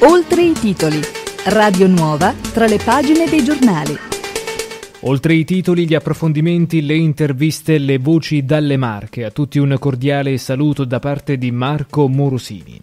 Oltre i titoli. Radio Nuova tra le pagine dei giornali. Oltre i titoli, gli approfondimenti, le interviste, le voci dalle Marche. A tutti un cordiale saluto da parte di Marco Morosini.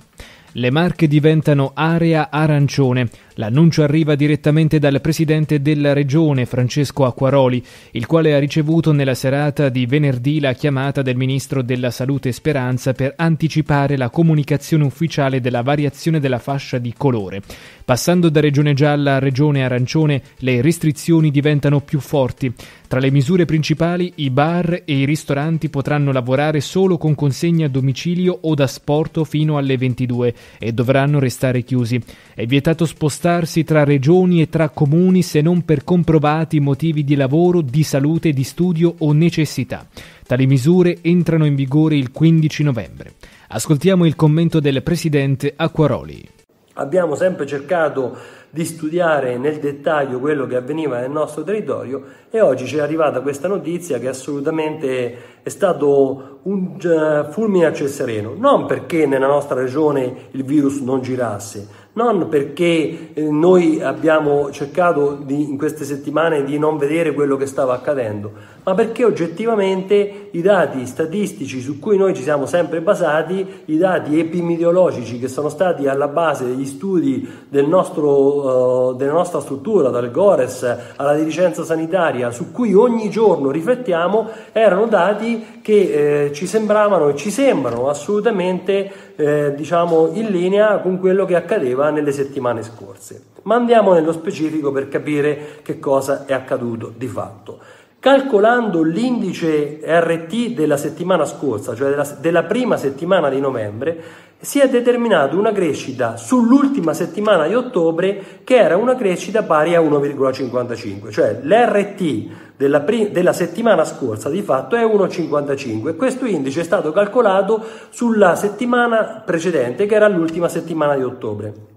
Le Marche diventano area arancione. L'annuncio arriva direttamente dal presidente della regione, Francesco Acquaroli, il quale ha ricevuto nella serata di venerdì la chiamata del ministro della Salute Speranza per anticipare la comunicazione ufficiale della variazione della fascia di colore. Passando da regione gialla a regione arancione, le restrizioni diventano più forti. Tra le misure principali, i bar e i ristoranti potranno lavorare solo con consegna a domicilio o da sporto fino alle 22 e dovranno restare chiusi. È vietato spostarsi tra regioni e tra comuni se non per comprovati motivi di lavoro, di salute, di studio o necessità. Tali misure entrano in vigore il 15 novembre. Ascoltiamo il commento del presidente Acquaroli. Abbiamo sempre cercato di studiare nel dettaglio quello che avveniva nel nostro territorio e oggi ci è arrivata questa notizia che assolutamente è stato un uh, fulmine a ciel sereno, non perché nella nostra regione il virus non girasse, non perché eh, noi abbiamo cercato di, in queste settimane di non vedere quello che stava accadendo, ma perché oggettivamente i dati statistici su cui noi ci siamo sempre basati, i dati epidemiologici che sono stati alla base degli studi del nostro, uh, della nostra struttura, dal GORES alla dirigenza sanitaria, su cui ogni giorno riflettiamo, erano dati che eh, ci sembravano e ci sembrano assolutamente eh, diciamo, in linea con quello che accadeva nelle settimane scorse. Ma andiamo nello specifico per capire che cosa è accaduto di fatto. Calcolando l'indice RT della settimana scorsa, cioè della, della prima settimana di novembre, si è determinata una crescita sull'ultima settimana di ottobre che era una crescita pari a 1,55, cioè l'RT della, prim- della settimana scorsa di fatto è 1,55 e questo indice è stato calcolato sulla settimana precedente che era l'ultima settimana di ottobre.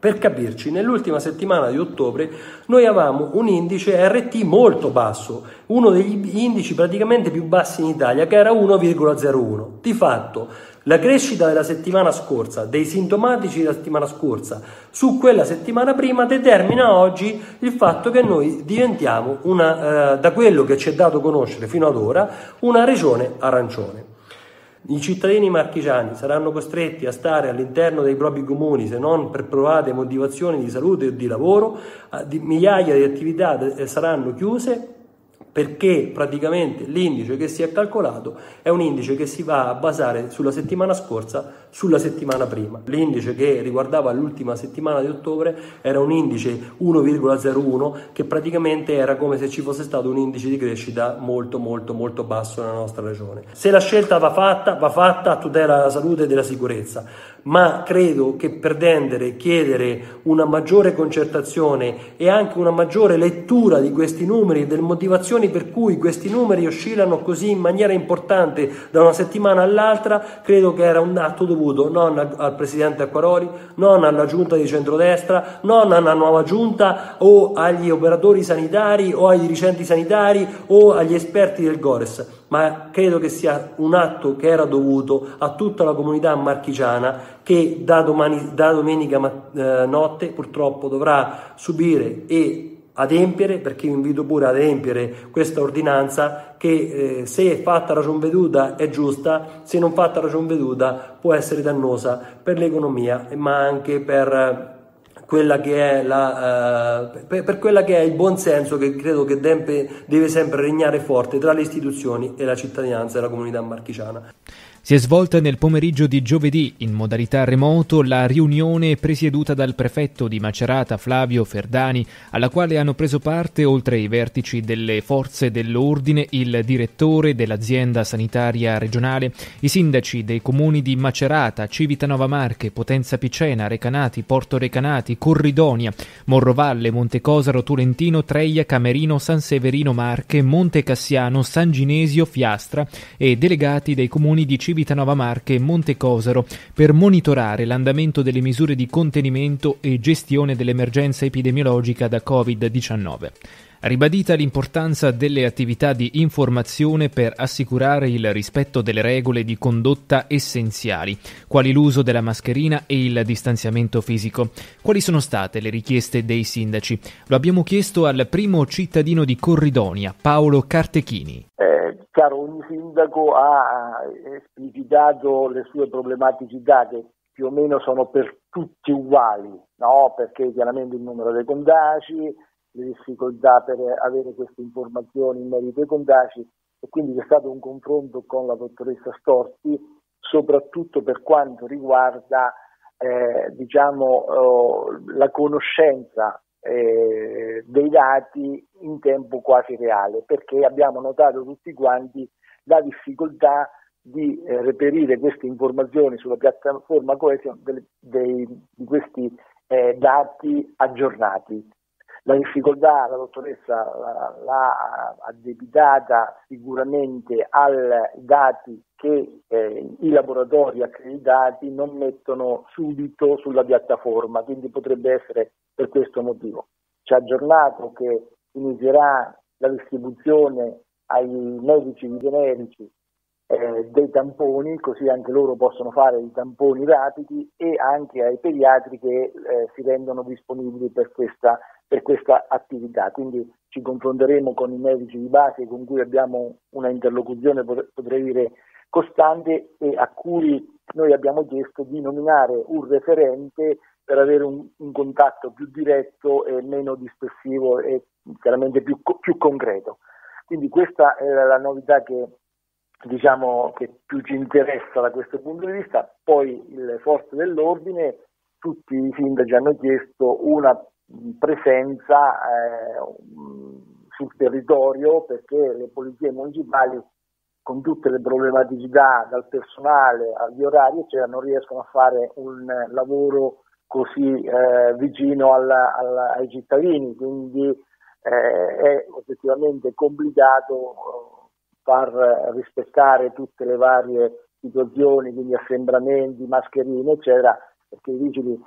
Per capirci, nell'ultima settimana di ottobre noi avevamo un indice RT molto basso, uno degli indici praticamente più bassi in Italia, che era 1,01. Di fatto, la crescita della settimana scorsa, dei sintomatici della settimana scorsa su quella settimana prima determina oggi il fatto che noi diventiamo una, eh, da quello che ci è dato conoscere fino ad ora, una regione arancione. I cittadini marchigiani saranno costretti a stare all'interno dei propri comuni se non per provate motivazioni di salute o di lavoro, migliaia di attività eh, saranno chiuse perché praticamente l'indice che si è calcolato è un indice che si va a basare sulla settimana scorsa sulla settimana prima. L'indice che riguardava l'ultima settimana di ottobre era un indice 1,01 che praticamente era come se ci fosse stato un indice di crescita molto molto molto basso nella nostra regione. Se la scelta va fatta, va fatta a tutela della salute e della sicurezza, ma credo che per tendere, chiedere una maggiore concertazione e anche una maggiore lettura di questi numeri e delle motivazioni per cui questi numeri oscillano così in maniera importante da una settimana all'altra, credo che era un atto dovuto non al presidente Acquaroli, non alla giunta di centrodestra, non alla nuova giunta o agli operatori sanitari o ai dirigenti sanitari o agli esperti del Gores, ma credo che sia un atto che era dovuto a tutta la comunità marchigiana che da, domani, da domenica eh, notte purtroppo dovrà subire e adempiere, perché vi invito pure ad adempiere questa ordinanza che eh, se è fatta ragion veduta è giusta, se non fatta ragion veduta può essere dannosa per l'economia, ma anche per quella che è, la, uh, per, per, quella che è il buon senso che credo che deve, deve sempre regnare forte tra le istituzioni e la cittadinanza e la comunità marchigiana. Si è svolta nel pomeriggio di giovedì, in modalità remoto, la riunione presieduta dal prefetto di Macerata Flavio Ferdani, alla quale hanno preso parte, oltre ai vertici delle forze dell'ordine, il direttore dell'azienda sanitaria regionale, i sindaci dei comuni di Macerata, Civitanova Marche, Potenza Picena, Recanati, Porto Recanati, Corridonia, Morrovalle, Montecosaro, Turentino, Treia, Camerino, San Severino Marche, Monte Cassiano, San Ginesio, Fiastra e delegati dei comuni di Civitanova Civitanova Marche e Montecosero per monitorare l'andamento delle misure di contenimento e gestione dell'emergenza epidemiologica da Covid-19. Ribadita l'importanza delle attività di informazione per assicurare il rispetto delle regole di condotta essenziali, quali l'uso della mascherina e il distanziamento fisico. Quali sono state le richieste dei sindaci? Lo abbiamo chiesto al primo cittadino di Corridonia, Paolo Cartechini. Eh, chiaro, ogni sindaco ha esplicitato le sue problematicità che più o meno sono per tutti uguali, no? perché chiaramente il numero dei contagi, le difficoltà per avere queste informazioni in merito ai contagi e quindi c'è stato un confronto con la dottoressa Storti soprattutto per quanto riguarda eh, diciamo, eh, la conoscenza eh, dei dati in tempo quasi reale perché abbiamo notato tutti quanti la difficoltà di eh, reperire queste informazioni sulla piattaforma Cohesion di questi eh, dati aggiornati. La difficoltà la dottoressa l'ha addebitata sicuramente ai dati che eh, i laboratori accreditati non mettono subito sulla piattaforma, quindi potrebbe essere per questo motivo. Ci ha aggiornato che inizierà la distribuzione ai medici generici eh, dei tamponi, così anche loro possono fare i tamponi rapidi e anche ai pediatri che eh, si rendono disponibili per questa, per questa attività. Quindi ci confronteremo con i medici di base con cui abbiamo una interlocuzione, potrei dire, costante e a cui noi abbiamo chiesto di nominare un referente per avere un, un contatto più diretto e meno dispersivo e chiaramente più, più concreto. Quindi questa è la novità che diciamo, che più ci interessa da questo punto di vista. Poi le forze dell'ordine, tutti i sindaci hanno chiesto una presenza eh, sul territorio perché le polizie municipali con tutte le problematicità dal personale agli orari eccetera, non riescono a fare un lavoro così eh, vicino alla, alla, ai cittadini, quindi eh, è oggettivamente complicato far rispettare tutte le varie situazioni, quindi assembramenti, mascherine, eccetera, perché i vigili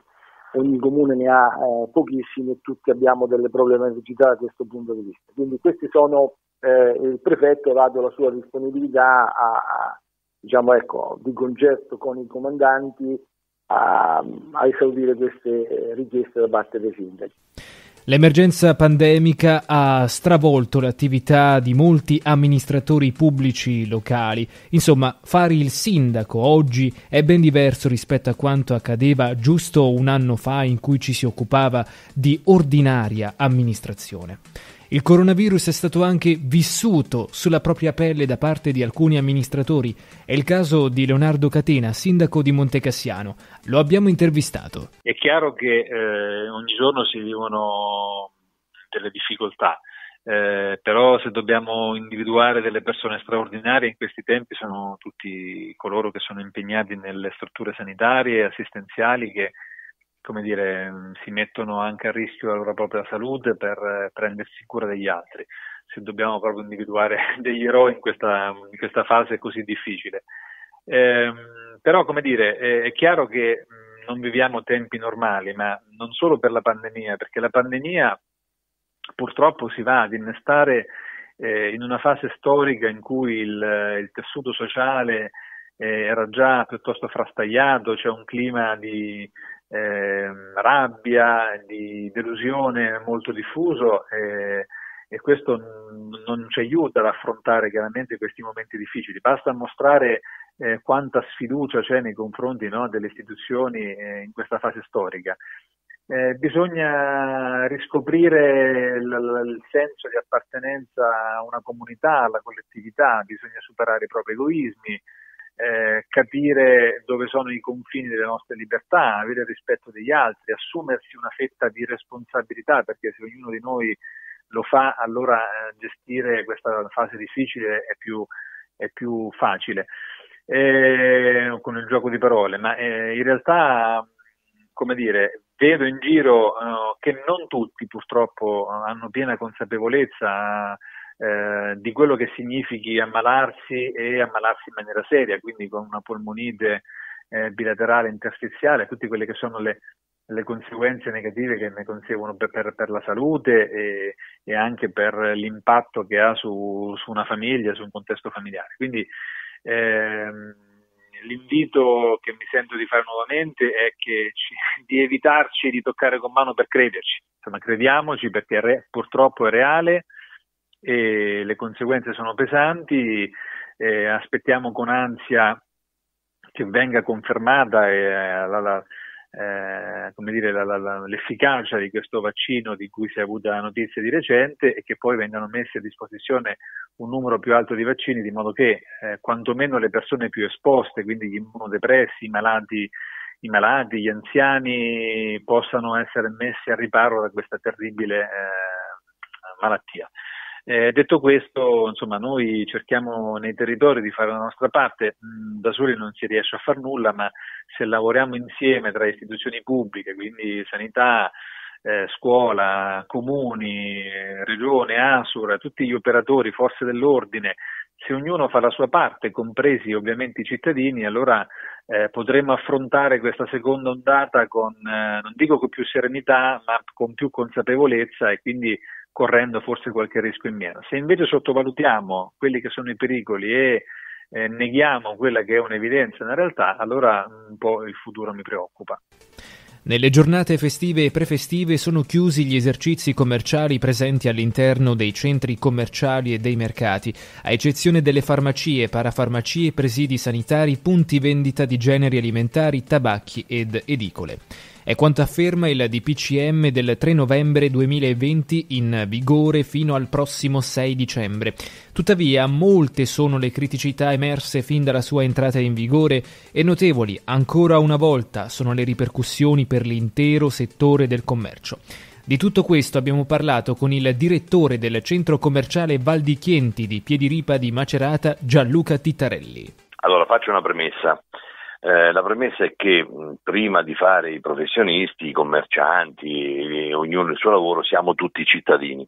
ogni comune ne ha eh, pochissimi e tutti abbiamo delle problematicità da questo punto di vista. Quindi questi sono eh, il prefetto ha dato la sua disponibilità a, a, diciamo ecco, di concerto con i comandanti a, a esaudire queste richieste da parte dei sindaci. L'emergenza pandemica ha stravolto l'attività di molti amministratori pubblici locali. Insomma, fare il sindaco oggi è ben diverso rispetto a quanto accadeva giusto un anno fa in cui ci si occupava di ordinaria amministrazione. Il coronavirus è stato anche vissuto sulla propria pelle da parte di alcuni amministratori. È il caso di Leonardo Catena, sindaco di Montecassiano. Lo abbiamo intervistato. È chiaro che eh, ogni giorno si vivono delle difficoltà. Eh, però se dobbiamo individuare delle persone straordinarie in questi tempi sono tutti coloro che sono impegnati nelle strutture sanitarie e assistenziali che come dire, si mettono anche a rischio la loro propria salute per eh, prendersi cura degli altri, se dobbiamo proprio individuare degli eroi in questa, in questa fase così difficile. Eh, però, come dire, è, chiaro che non viviamo tempi normali, ma non solo per la pandemia, perché la pandemia purtroppo si va ad innestare eh, in una fase storica in cui il, il tessuto sociale eh, era già piuttosto frastagliato, c'è un clima di eh, rabbia, di delusione molto diffuso eh, e questo non ci aiuta ad affrontare chiaramente questi momenti difficili. Basta mostrare eh, quanta sfiducia c'è nei confronti no, delle istituzioni eh, in questa fase storica. Eh, bisogna riscoprire il, il, senso di appartenenza a una comunità, alla collettività, bisogna superare i propri egoismi, eh, capire dove sono i confini delle nostre libertà, avere rispetto degli altri, assumersi una fetta di responsabilità, perché se ognuno di noi lo fa, allora eh, gestire questa fase difficile è più, è più facile. Eh, con il gioco di parole, ma eh, in realtà, come dire, vedo in giro che non tutti purtroppo hanno piena consapevolezza eh, di quello che significhi ammalarsi e ammalarsi in maniera seria, quindi con una polmonite eh, bilaterale interstiziale, tutte quelle che sono le, le conseguenze negative che ne conseguono per, per, per la salute e, e, anche per l'impatto che ha su, su, una famiglia, su un contesto familiare. Quindi ehm, l'invito che mi sento di fare nuovamente è che ci, di evitarci di toccare con mano per crederci, insomma crediamoci perché re, purtroppo è reale e le conseguenze sono pesanti, eh, aspettiamo con ansia che venga confermata eh, la, la, eh, dire, la, l'efficacia di questo vaccino di cui si è avuta notizia di recente e che poi vengano messi a disposizione un numero più alto di vaccini di modo che eh, quantomeno le persone più esposte, quindi gli immunodepressi, i malati, i malati, gli anziani possano essere messi a riparo da questa terribile eh, malattia. Eh, detto questo, insomma, noi cerchiamo nei territori di fare la nostra parte, mm, da soli non si riesce a far nulla, ma se lavoriamo insieme tra istituzioni pubbliche, quindi sanità, eh, scuola, comuni, regione, Asura, tutti gli operatori, forze dell'ordine, se ognuno fa la sua parte, compresi ovviamente i cittadini, allora eh, potremo affrontare questa seconda ondata con, eh, non dico con più serenità, ma con più consapevolezza e quindi correndo forse qualche rischio in meno. Se invece sottovalutiamo quelli che sono i pericoli e eh, neghiamo quella che è un'evidenza nella realtà, allora un po' il futuro mi preoccupa. Nelle giornate festive e prefestive sono chiusi gli esercizi commerciali presenti all'interno dei centri commerciali e dei mercati, a eccezione delle farmacie, parafarmacie, presidi sanitari, punti vendita di generi alimentari, tabacchi ed edicole. È quanto afferma il DPCM del 3 novembre 2020 in vigore fino al prossimo 6 dicembre. Tuttavia, molte sono le criticità emerse fin dalla sua entrata in vigore e notevoli, ancora una volta, sono le ripercussioni per l'intero settore del commercio. Di tutto questo abbiamo parlato con il direttore del centro commerciale Val di Chienti di Piediripa di Macerata, Gianluca Tittarelli. Allora faccio una premessa. Eh, la premessa è che mh, prima di fare i professionisti, i commercianti, ognuno il suo lavoro, siamo tutti cittadini.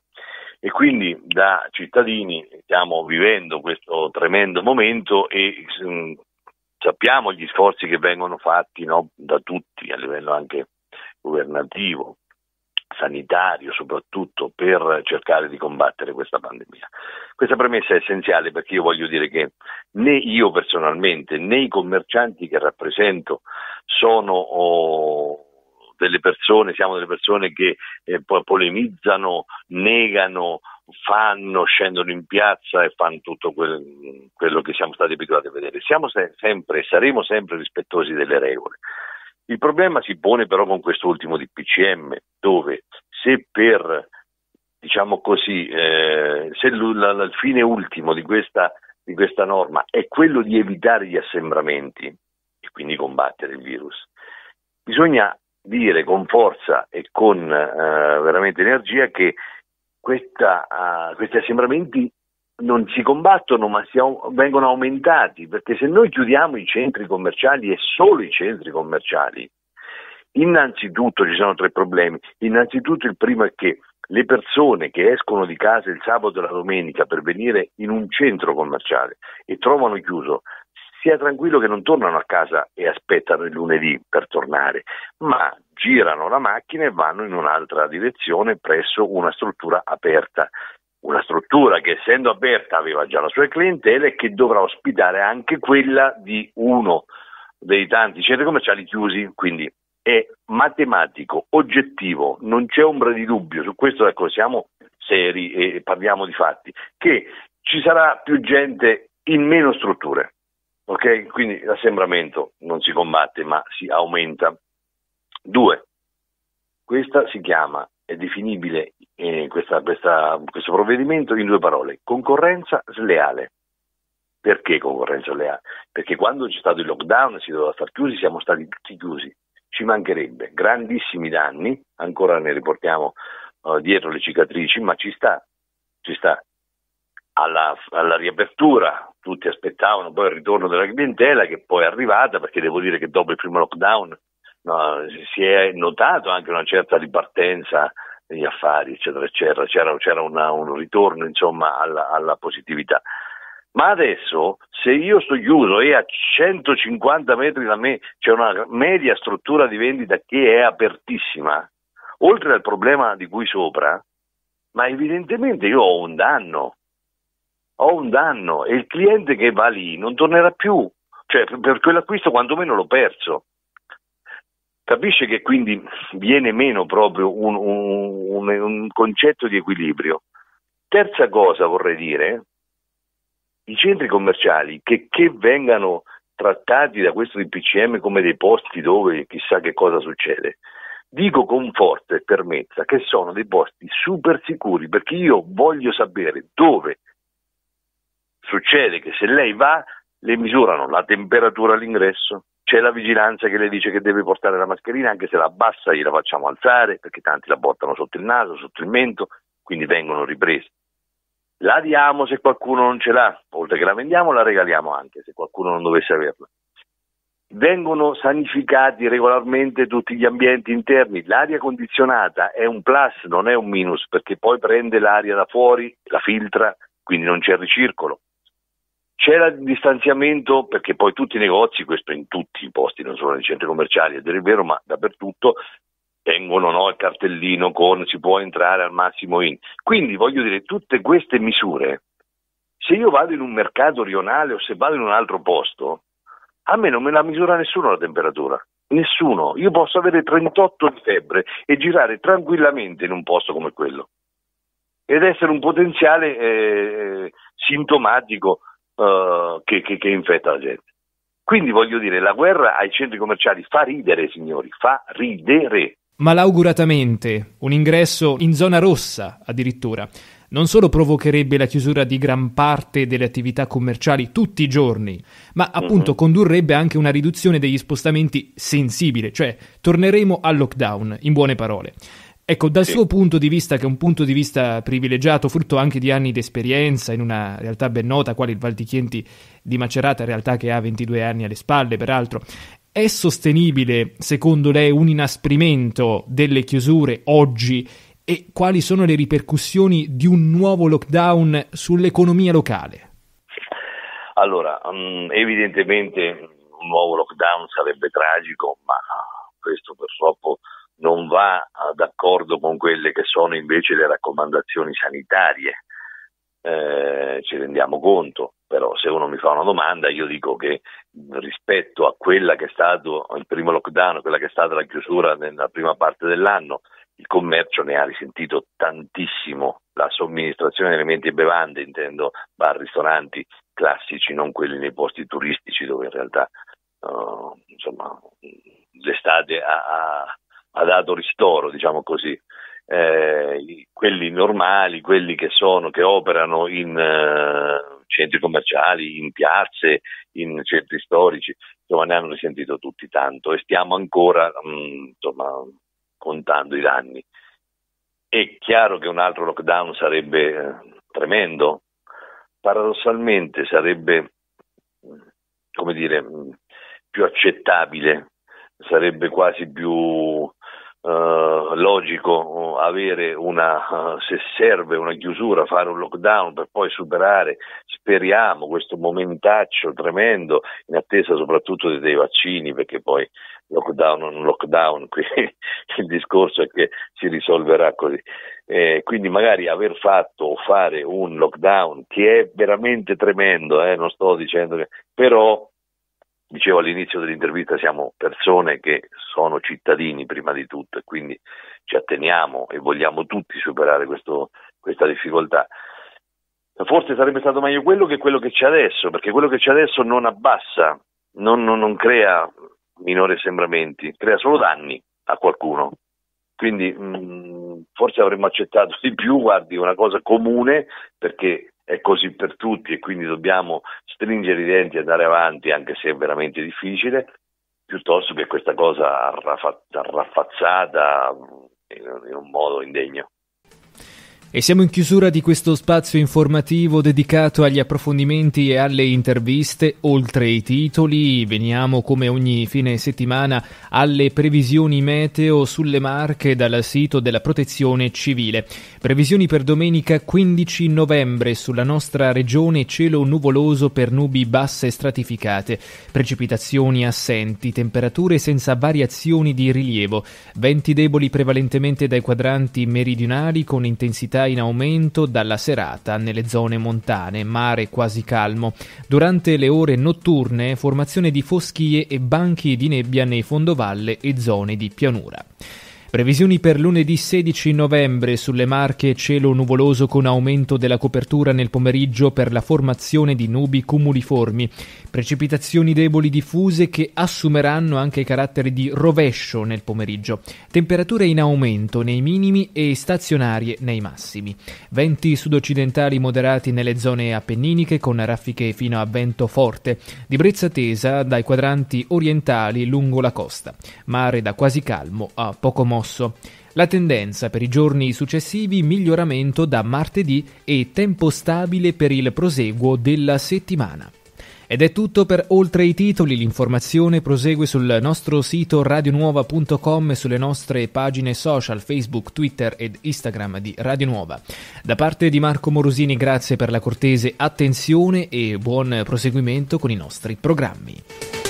E quindi da cittadini stiamo vivendo questo tremendo momento e mh, sappiamo gli sforzi che vengono fatti no, da tutti a livello anche governativo, sanitario soprattutto per cercare di combattere questa pandemia. Questa premessa è essenziale perché io voglio dire che né io personalmente né i commercianti che rappresento sono oh, delle persone, siamo delle persone che eh, polemizzano, negano, fanno, scendono in piazza e fanno tutto quel, quello che siamo stati abituati a vedere. Siamo se- sempre, saremo sempre rispettosi delle regole. Il problema si pone però con quest'ultimo DPCM, dove se per, diciamo così, eh, se il fine ultimo di questa, di questa norma è quello di evitare gli assembramenti e quindi combattere il virus, bisogna dire con forza e con eh, veramente energia che questa, uh, questi assembramenti non si combattono ma si, vengono aumentati, perché se noi chiudiamo i centri commerciali e solo i centri commerciali, innanzitutto ci sono tre problemi. Innanzitutto il primo è che le persone che escono di casa il sabato e la domenica per venire in un centro commerciale e trovano chiuso, sia tranquillo che non tornano a casa e aspettano il lunedì per tornare, ma girano la macchina e vanno in un'altra direzione presso una struttura aperta una struttura che essendo aperta aveva già la sua clientela e che dovrà ospitare anche quella di uno dei tanti centri commerciali chiusi, quindi è matematico, oggettivo, non c'è ombra di dubbio, su questo ecco, siamo seri e parliamo di fatti, che ci sarà più gente in meno strutture, ok? Quindi l'assembramento non si combatte ma si aumenta. Due, questa si chiama è definibile eh, questa, questa, questo provvedimento in due parole, concorrenza sleale. Perché concorrenza sleale? Perché quando c'è stato il lockdown si doveva stare chiusi, siamo stati tutti chiusi. Ci mancherebbe grandissimi danni, ancora ne riportiamo uh, dietro le cicatrici, ma ci sta, ci sta. Alla, alla, riapertura tutti aspettavano poi il ritorno della clientela che poi è arrivata perché devo dire che dopo il primo lockdown no, si è notato anche una certa ripartenza negli affari, eccetera, eccetera, c'era, c'era una, un ritorno insomma alla, alla positività. Ma adesso, se io sto chiuso e a 150 metri da me c'è una media struttura di vendita che è apertissima, oltre al problema di cui sopra, ma evidentemente io ho un danno, ho un danno e il cliente che va lì non tornerà più, cioè per quell'acquisto quantomeno l'ho perso. Capisce che quindi viene meno proprio un, un, un concetto di equilibrio. Terza cosa vorrei dire, i centri commerciali che, che vengano trattati da questo DPCM come dei posti dove chissà che cosa succede, dico con forza e fermezza che sono dei posti super sicuri perché io voglio sapere dove succede che se lei va le misurano la temperatura all'ingresso, c'è la vigilanza che le dice che deve portare la mascherina, anche se la abbassa gliela facciamo alzare perché tanti la portano sotto il naso, sotto il mento, quindi vengono ripresi. La diamo se qualcuno non ce l'ha, oltre che la vendiamo la regaliamo anche se qualcuno non dovesse averla. Vengono sanificati regolarmente tutti gli ambienti interni, l'aria condizionata è un plus, non è un minus, perché poi prende l'aria da fuori, la filtra, quindi non c'è ricircolo. C'era il distanziamento perché poi tutti i negozi, questo in tutti i posti, non solo nei centri commerciali, è vero, ma dappertutto tengono no, il cartellino con si può entrare al massimo in. Quindi voglio dire, tutte queste misure, se io vado in un mercato rionale o se vado in un altro posto, a me non me la misura nessuno la temperatura. Nessuno. Io posso avere 38 di febbre e girare tranquillamente in un posto come quello ed essere un potenziale eh, sintomatico eh, che, che, che infetta la gente. Quindi voglio dire, la guerra ai centri commerciali fa ridere, signori, fa ridere malauguratamente un ingresso in zona rossa addirittura non solo provocherebbe la chiusura di gran parte delle attività commerciali tutti i giorni, ma appunto uh-huh. condurrebbe anche una riduzione degli spostamenti sensibile, cioè torneremo al lockdown, in buone parole. Ecco, dal sì. suo punto di vista, che è un punto di vista privilegiato, frutto anche di anni di esperienza in una realtà ben nota, quale il Val di Chienti di Macerata, realtà che ha 22 anni alle spalle, peraltro, è sostenibile, secondo lei, un inasprimento delle chiusure oggi e quali sono le ripercussioni di un nuovo lockdown sull'economia locale? Allora, um, evidentemente un nuovo lockdown sarebbe tragico, ma questo purtroppo non va d'accordo con quelle che sono invece le raccomandazioni sanitarie. Eh, ci rendiamo conto, però se uno mi fa una domanda io dico che rispetto a quella che è stato il primo lockdown, quella che è stata la chiusura nella prima parte dell'anno, il commercio ne ha risentito tantissimo, la somministrazione di alimenti e bevande, intendo bar, ristoranti classici, non quelli nei posti turistici dove in realtà uh, insomma, l'estate ha, ha, ha, dato ristoro, diciamo così. Eh, quelli normali, quelli che sono, che operano in uh, centri commerciali, in piazze, in centri storici, insomma ne hanno risentito tutti tanto e stiamo ancora mh, mm, insomma, contando i danni. È chiaro che un altro lockdown sarebbe eh, tremendo, paradossalmente sarebbe, come dire, mm, più accettabile, sarebbe quasi più Uh, logico avere una, uh, se serve una chiusura, fare un lockdown per poi superare, speriamo, questo momentaccio tremendo in attesa soprattutto dei, dei vaccini, perché poi lockdown o non lockdown, qui il discorso è che si risolverà così. Eh, quindi magari aver fatto o fare un lockdown che è veramente tremendo, eh, non sto dicendo che, però dicevo all'inizio dell'intervista, siamo persone che sono cittadini prima di tutto e quindi ci atteniamo e vogliamo tutti superare questo, questa difficoltà. Forse sarebbe stato meglio quello che quello che c'è adesso, perché quello che c'è adesso non abbassa, non, non, non crea minori assembramenti, crea solo danni a qualcuno. Quindi mh, mm, forse avremmo accettato di più, guardi, una cosa comune, perché è così per tutti e quindi dobbiamo stringere i denti e andare avanti anche se è veramente difficile, piuttosto che questa cosa raffazzata in un modo indegno. E siamo in chiusura di questo spazio informativo dedicato agli approfondimenti e alle interviste. Oltre i titoli, veniamo come ogni fine settimana alle previsioni meteo sulle marche dal sito della Protezione Civile. Previsioni per domenica 15 novembre sulla nostra regione cielo nuvoloso per nubi basse stratificate, precipitazioni assenti, temperature senza variazioni di rilievo, venti deboli prevalentemente dai quadranti meridionali con intensità in aumento dalla serata nelle zone montane, mare quasi calmo. Durante le ore notturne formazione di foschie e banchi di nebbia nei fondovalle e zone di pianura. Previsioni per lunedì 16 novembre sulle Marche cielo nuvoloso con aumento della copertura nel pomeriggio per la formazione di nubi cumuliformi, precipitazioni deboli diffuse che assumeranno anche carattere di rovescio nel pomeriggio, temperature in aumento nei minimi e stazionarie nei massimi, venti sudoccidentali moderati nelle zone appenniniche con raffiche fino a vento forte, di brezza tesa dai quadranti orientali lungo la costa, mare da quasi calmo a poco mosso mosso. La tendenza per i giorni successivi miglioramento da martedì e tempo stabile per il proseguo della settimana. Ed è tutto per Oltre i titoli, l'informazione prosegue sul nostro sito radionuova.com e sulle nostre pagine social Facebook, Twitter ed Instagram di Radio Nuova. Da parte di Marco Morosini grazie per la cortese attenzione e buon proseguimento con i nostri programmi.